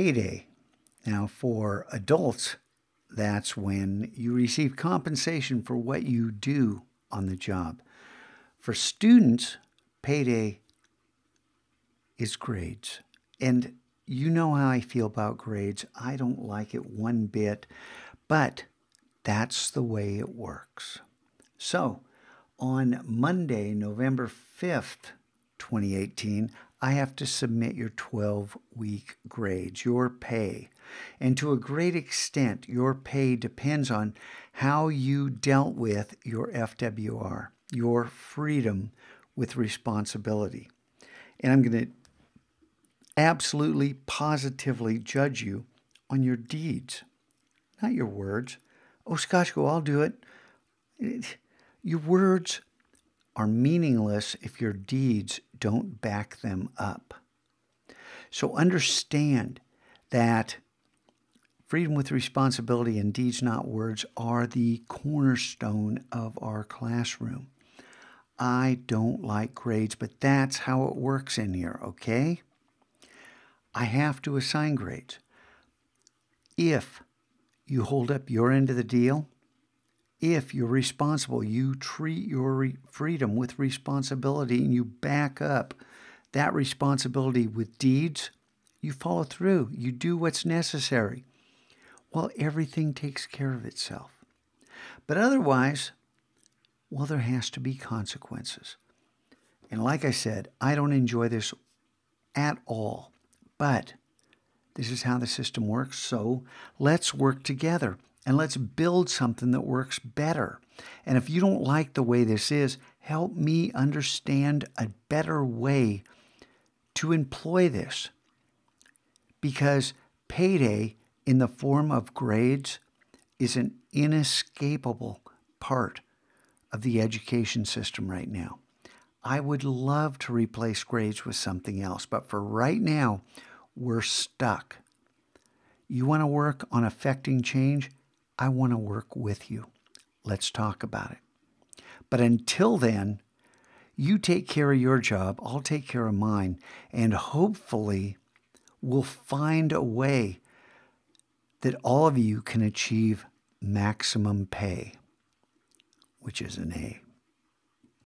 payday. Now, for adults, that's when you receive compensation for what you do on the job. For students, payday is grades. And you know how I feel about grades. I don't like it one bit, but that's the way it works. So, on Monday, November 5th, 2018, I have to submit your 12 week grades, your pay. And to a great extent, your pay depends on how you dealt with your FWR, your freedom with responsibility. And I'm going to absolutely, positively judge you on your deeds, not your words. Oh, Skocko, I'll do it. Your words are meaningless if your deeds don't back them up. So understand that freedom with responsibility and deeds, not words, are the cornerstone of our classroom. I don't like grades, but that's how it works in here, okay? I have to assign grades. If you hold up your end of the deal, if you're responsible, you treat your re- freedom with responsibility and you back up that responsibility with deeds, you follow through, you do what's necessary. Well, everything takes care of itself. But otherwise, well, there has to be consequences. And like I said, I don't enjoy this at all. But this is how the system works. So let's work together and let's build something that works better. And if you don't like the way this is, help me understand a better way to employ this. Because payday in the form of grades is an inescapable part of the education system right now. I would love to replace grades with something else, but for right now, we're stuck. You want to work on affecting change? I want to work with you. Let's talk about it. But until then, you take care of your job, I'll take care of mine, and hopefully we'll find a way that all of you can achieve maximum pay, which is an A.